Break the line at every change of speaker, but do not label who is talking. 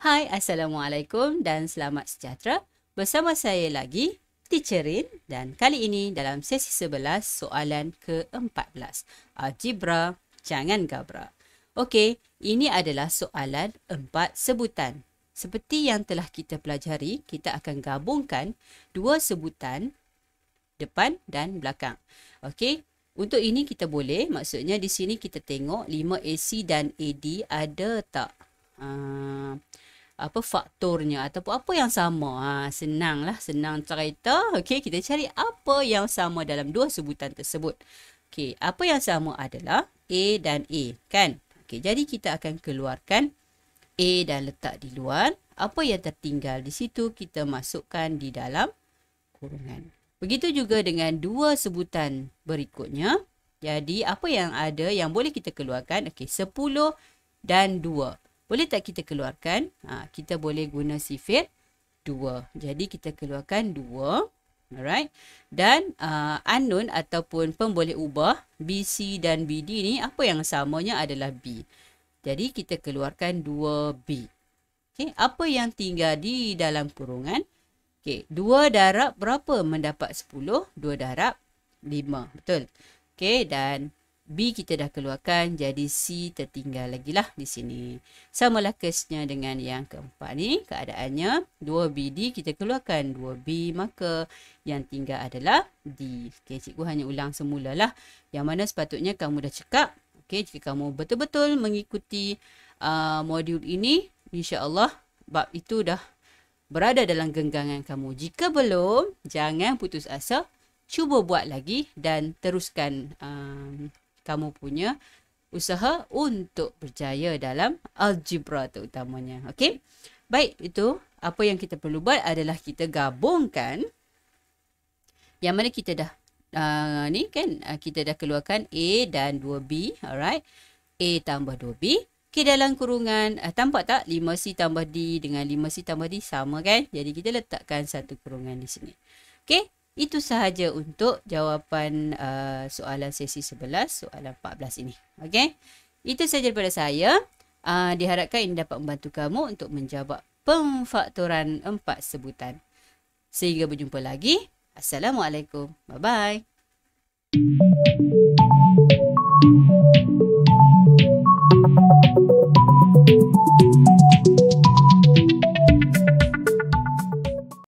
Hai, Assalamualaikum dan selamat sejahtera. Bersama saya lagi, Teacher Rin dan kali ini dalam sesi 11 soalan ke-14. Algebra, jangan gabra. Okey, ini adalah soalan empat sebutan. Seperti yang telah kita pelajari, kita akan gabungkan dua sebutan depan dan belakang. Okey, untuk ini kita boleh, maksudnya di sini kita tengok 5AC dan AD ada tak uh, apa faktornya ataupun apa yang sama. Ha, senanglah, senang cerita. Okey, kita cari apa yang sama dalam dua sebutan tersebut. Okey, apa yang sama adalah A dan A, kan? Okey, jadi kita akan keluarkan A dan letak di luar. Apa yang tertinggal di situ kita masukkan di dalam kurungan. Begitu juga dengan dua sebutan berikutnya. Jadi apa yang ada yang boleh kita keluarkan? Okey, 10 dan 2. Boleh tak kita keluarkan? Ha, kita boleh guna sifir 2. Jadi kita keluarkan 2. Alright. Dan uh, unknown ataupun pemboleh ubah BC dan BD ni apa yang samanya adalah B. Jadi kita keluarkan 2B. Okay. Apa yang tinggal di dalam kurungan? Okay. 2 darab berapa mendapat 10? 2 darab 5. Betul. Okay. Dan B kita dah keluarkan jadi C tertinggal lagi lah di sini. Samalah kesnya dengan yang keempat ni. Keadaannya 2BD kita keluarkan 2B maka yang tinggal adalah D. Okay, cikgu hanya ulang semula lah. Yang mana sepatutnya kamu dah cekap. Okay, jika kamu betul-betul mengikuti uh, modul ini insyaAllah bab itu dah berada dalam genggangan kamu. Jika belum, jangan putus asa. Cuba buat lagi dan teruskan um, kamu punya usaha untuk berjaya dalam algebra terutamanya. Okey. Baik, itu apa yang kita perlu buat adalah kita gabungkan yang mana kita dah uh, ni kan uh, kita dah keluarkan A dan 2B, alright. A tambah 2B. Okey dalam kurungan uh, tampak tak 5C tambah D dengan 5C tambah D sama kan? Jadi kita letakkan satu kurungan di sini. Okey. Itu sahaja untuk jawapan uh, soalan sesi 11, soalan 14 ini. Okey. Itu sahaja daripada saya. Uh, diharapkan ini dapat membantu kamu untuk menjawab pemfaktoran empat sebutan. Sehingga berjumpa lagi. Assalamualaikum. Bye-bye.